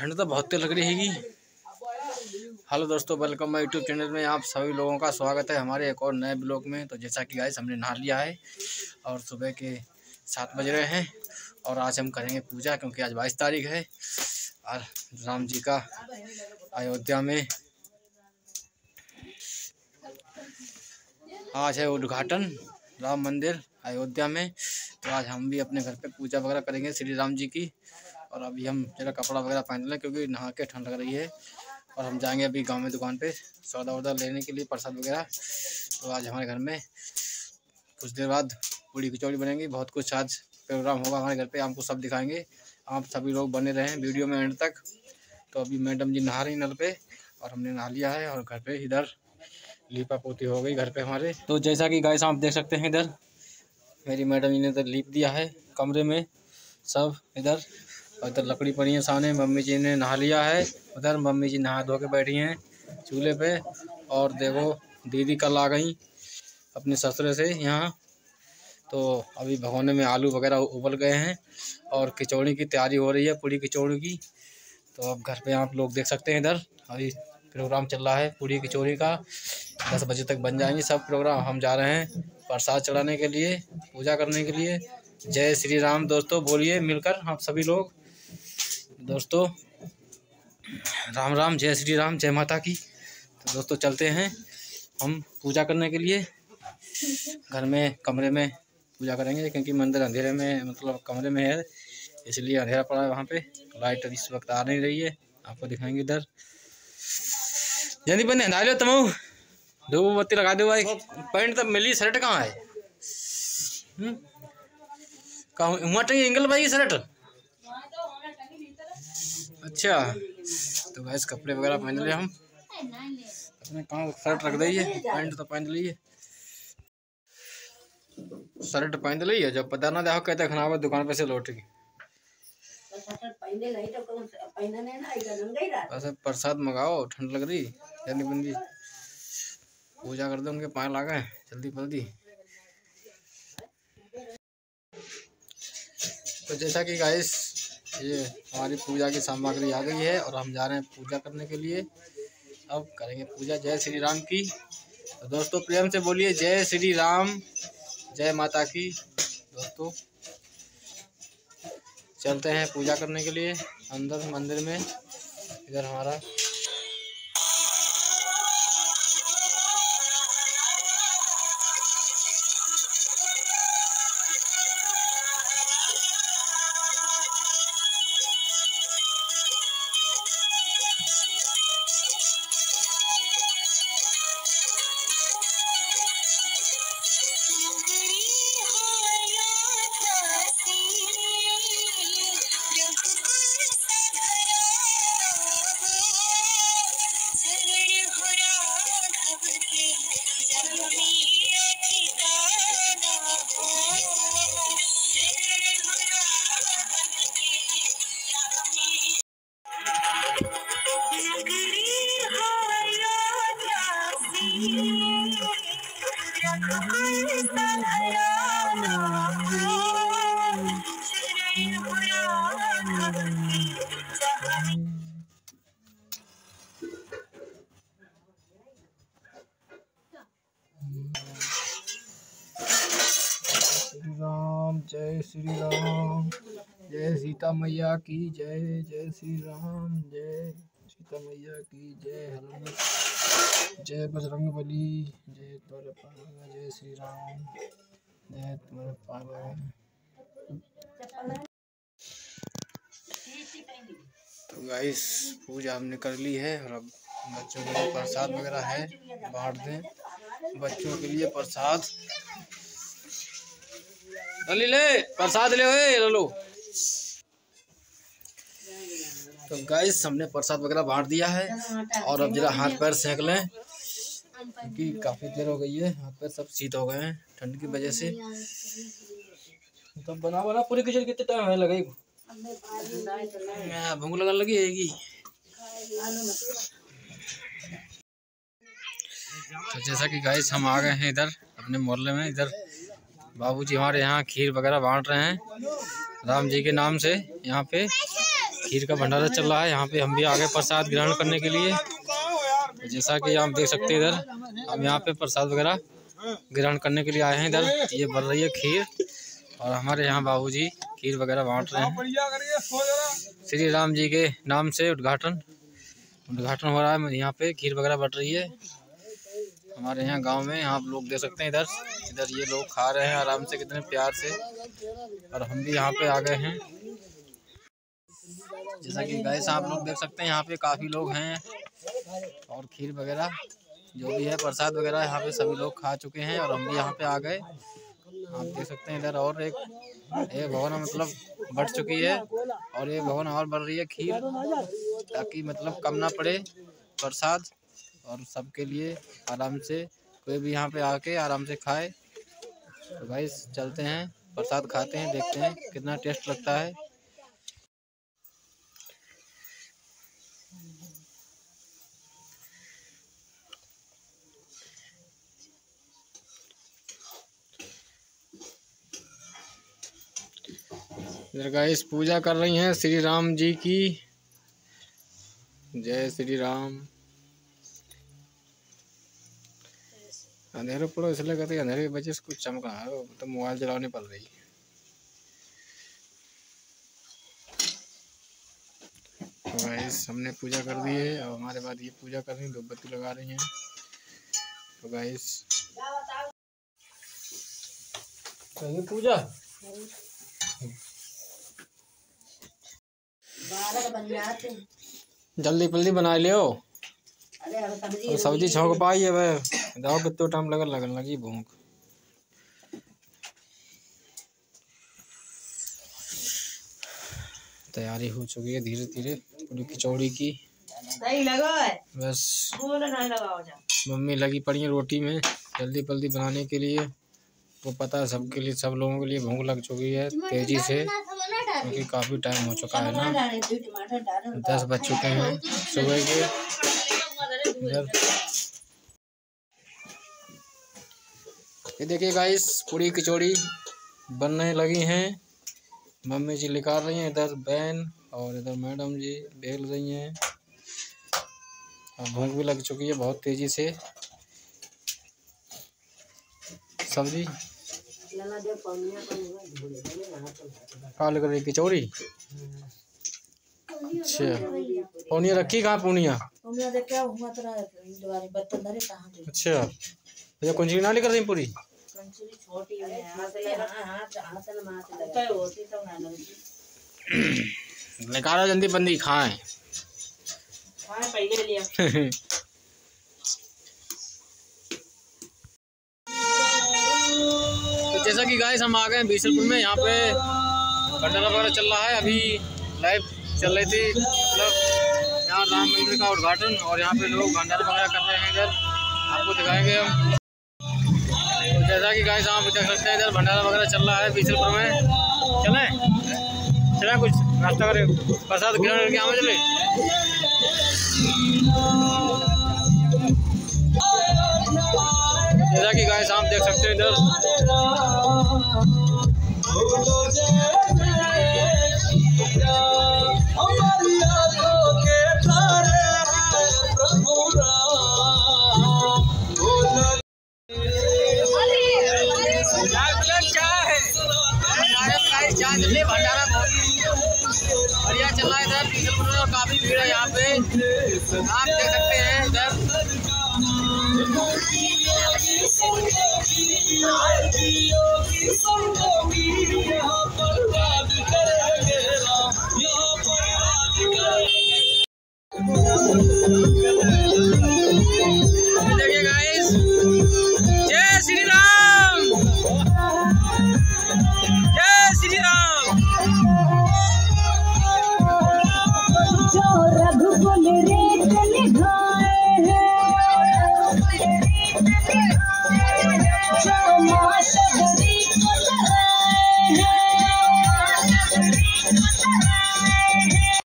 ठंड तो बहुत तेज लग रही हैगी। हेलो दोस्तों, वेलकम माई यूट्यूब चैनल में आप सभी लोगों का स्वागत है हमारे एक और नए ब्लॉग में। तो जैसा कि गाइस हमने नहा लिया है और सुबह के सात बज रहे हैं और आज हम करेंगे पूजा क्योंकि आज बाईस तारीख है और राम जी का अयोध्या में आज है उद्घाटन राम मंदिर अयोध्या में। तो आज हम भी अपने घर पे पूजा वगैरह करेंगे श्री राम जी की। और अभी हम जरा कपड़ा वगैरह पहन लें क्योंकि नहा के ठंड लग रही है। और हम जाएँगे अभी गाँव में दुकान पे सौदा वौदा लेने के लिए, प्रसाद वगैरह। तो आज हमारे घर में कुछ देर बाद पूड़ी कचौड़ी बनेंगी, बहुत कुछ आज प्रोग्राम होगा हमारे घर पे, आपको सब दिखाएँगे। आप सभी लोग बने रहें वीडियो में एंड तक। तो अभी मैडम जी नहा रही नल पे और हमने नहा लिया है और घर पे इधर लीपा पोती हो गई घर पे हमारे। तो जैसा कि गाय आप देख सकते हैं इधर, मेरी मैडम जी ने इधर लीप दिया है कमरे में, सब इधर। इधर लकड़ी पड़ी है सामने, मम्मी जी ने नहा लिया है। उधर मम्मी जी नहा धो के बैठी हैं चूल्हे पे और देखो दीदी कल आ गई अपने ससुरे से यहाँ। तो अभी भगोने में आलू वगैरह उबल गए हैं और कचौड़ी की तैयारी हो रही है पूड़ी कचौड़ी की। तो अब घर पे आप लोग देख सकते हैं इधर, अभी प्रोग्राम चल रहा है पूड़ी कचौड़ी का। दस बजे तक बन जाएँगे सब प्रोग्राम। हम जा रहे हैं प्रसाद चढ़ाने के लिए, पूजा करने के लिए। जय श्री राम दोस्तों, बोलिए मिलकर हम सभी लोग। दोस्तों, राम राम, जय श्री राम, जय माता की। तो दोस्तों, चलते हैं हम पूजा करने के लिए। घर में, कमरे में पूजा करेंगे, क्योंकि मंदिर अंधेरे में मतलब कमरे में है, इसलिए अंधेरा पड़ा है वहाँ पे। लाइट इस वक्त आ नहीं रही है। आपको दिखाएँगे इधर। जल्दी बने नहा लो तुम। दो बत्ती लगा दो भाई। पैंट तो मिली, शर्ट कहाँ है? हम्म? कहाँ टंगी एंगल भाई, शर्ट। अच्छा तो गैस कपड़े वगैरह पहन लिए हम। अपने कहाँ शर्ट रख दी पैंट तो पहन ली है शर्ट पहन ली है जब पता ना देखो कहते खराब है दुकान पे से लौट गई। वैसे प्रसाद मंगाओ, ठंड लग रही, जल्दी बंदी पूजा कर दो उनके पाए ला गए, जल्दी जल्दी तो जैसा कि गाइस ये हमारी पूजा की सामग्री आ गई है और हम जा रहे हैं पूजा करने के लिए। अब करेंगे पूजा। जय श्री राम की। तो दोस्तों, प्रेम से बोलिए, जय श्री राम, जय माता की। दोस्तों, चलते हैं पूजा करने के लिए। अंदर मंदिर में, इधर हमारा सीता मैया की जय जय श्री राम जय सीता मैया की जय हनुमत जय बजरंग बली जय पावा जय श्री राम जय पावा तो गाइस पूजा हमने कर ली है और अब बच्चों के लिए प्रसाद वगैरह है, बांट दें। बच्चों के लिए प्रसाद। ले प्रसाद ले लो। तो गाइस हमने प्रसाद वगैरह बांट दिया है और अब जरा हाथ पैर सेक लें, क्योंकि काफ़ी देर हो गई है, हाथ पैर सब शीत हो गए हैं, ठंड की वजह से। तो बना बना पूरी किचन कितने टाइम है लगेगी भूख लगने लगी हैगी तो जैसा कि गाइस हम आ गए हैं इधर, अपने मोहल्ले में, इधर बाबूजी हमारे यहाँ खीर वगैरह बांट रहे हैं, राम जी के नाम से यहाँ पे। खीर का भंडारा चल रहा है, यहाँ पे हम भी आगे प्रसाद ग्रहण करने के लिए। तो जैसा कि आप देख सकते हैं इधर, हम यहाँ पे प्रसाद वगैरह ग्रहण करने के लिए आए हैं इधर। ये बन रही है खीर, और हमारे यहाँ बाबूजी खीर वगैरह बांट रहे हैं। श्री राम जी के नाम से उद्घाटन उद्घाटन हो रहा है। यहाँ पे खीर वगैरह बट रही है। हमारे यहाँ गाँव में आप लोग देख सकते हैं इधर इधर ये लोग खा रहे हैं आराम से, कितने प्यार से। और हम भी यहाँ पे आ गए हैं। जैसा कि गैस आप लोग देख सकते हैं, यहाँ पे काफ़ी लोग हैं और खीर वगैरह जो भी है, प्रसाद वगैरह यहाँ पे सभी लोग खा चुके हैं और हम भी यहाँ पे आ गए। आप देख सकते हैं इधर और एक एक भवन मतलब बढ़ चुकी है और एक भवन और बढ़ रही है खीर, ताकि मतलब कम ना पड़े प्रसाद और सबके लिए आराम से कोई भी यहाँ पे आके आराम से खाए। तो भाई चलते हैं, प्रसाद खाते हैं, देखते हैं कितना टेस्ट लगता है। इधर गाइस पूजा कर रही हैं श्री राम जी की। जय श्री राम। अंधेरे पड़ो इसलिए कहते हैं अंधेरे वजह से कुछ चमका है तो मोबाइल चलाने पड़ रही है। तो गाइस हमने पूजा कर दी है और हमारे बाद ये पूजा कर रही हैं धूपबत्ती लगा रही हैं। तो गाइस पूजा? जल्दी जल्दी बना लियो। सब्ज़ी छौंक पाई है वह। जाओ कितना टाइम लगन लगन लगी भूख। तैयारी हो चुकी है धीरे धीरे पूरी खिचौड़ी की। बस। मम्मी लगी पड़ी है रोटी में जल्दी जल्दी बनाने के लिए। वो पता है सबके लिए सब लोगों के लिए भूख लग चुकी है तेज़ी से। क्योंकि काफ़ी टाइम हो चुका है ना। दस बज चुके हैं सुबह के। ये देखिए गाइस पूरी कचौड़ी बनने लगी हैं। मम्मी जी निकाल रही हैं इधर बहन और इधर मैडम जी बेल रही हैं। और भूख भी लग चुकी है बहुत तेज़ी से। सब्ज़ी? काल कर रही कचौड़ी अच्छा। पौनिया रखी कहाँ पूनिया? अच्छा। भैया कुंजी ना लेकर रही पूरी? निकालो जल्दी बंदी खाएँ। तो जैसा कि गाइस हम आ गए हैं बीसलपुर में, यहाँ पे भंडारा वगैरह चल रहा है। अभी लाइव चल रही थी मतलब यहाँ राम मंदिर का उद्घाटन और यहाँ पे लोग भंडारा वगैरह कर रहे हैं इधर। आपको दिखाएँगे हम। तो जैसा कि गाइस आप देख सकते हैं, इधर भंडारा वगैरह चल रहा है बीसलपुर में। चलें? चला कुछ नाश्ता करें? प्रसाद ग्रहण करके आवे चले जैसा कि गाइस आप देख सकते हैं इधर। Senhor, que são